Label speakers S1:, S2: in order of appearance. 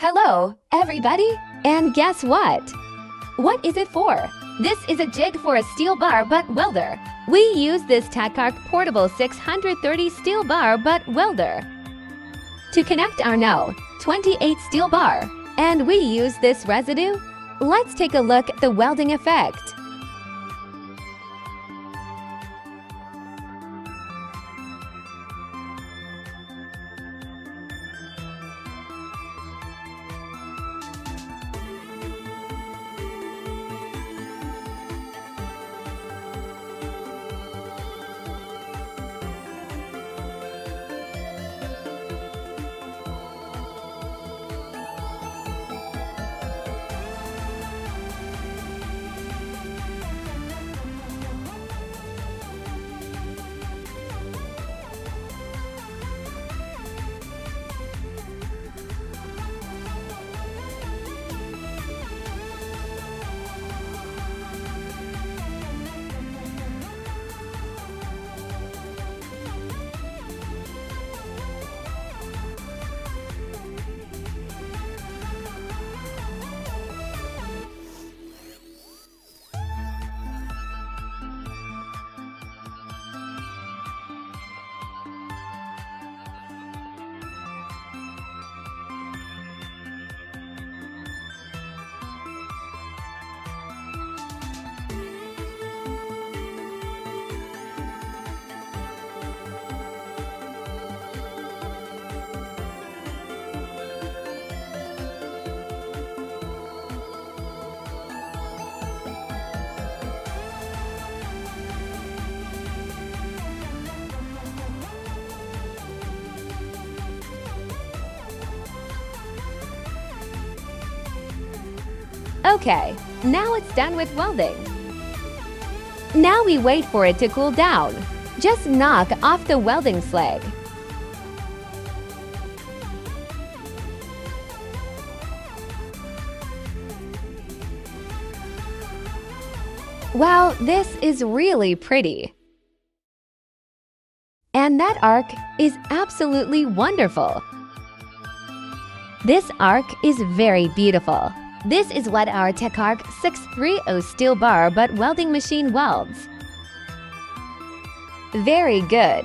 S1: Hello, everybody! And guess what? What is it for? This is a jig for a steel bar butt welder. We use this TechArc Portable 630 steel bar butt welder to connect our No 28 steel bar. And we use this residue. Let's take a look at the welding effect. Okay, now it's done with welding. Now we wait for it to cool down. Just knock off the welding slag. Wow, this is really pretty. And that arc is absolutely wonderful. This arc is very beautiful. This is what our TechArc 630 steel bar butt welding machine welds. Very good.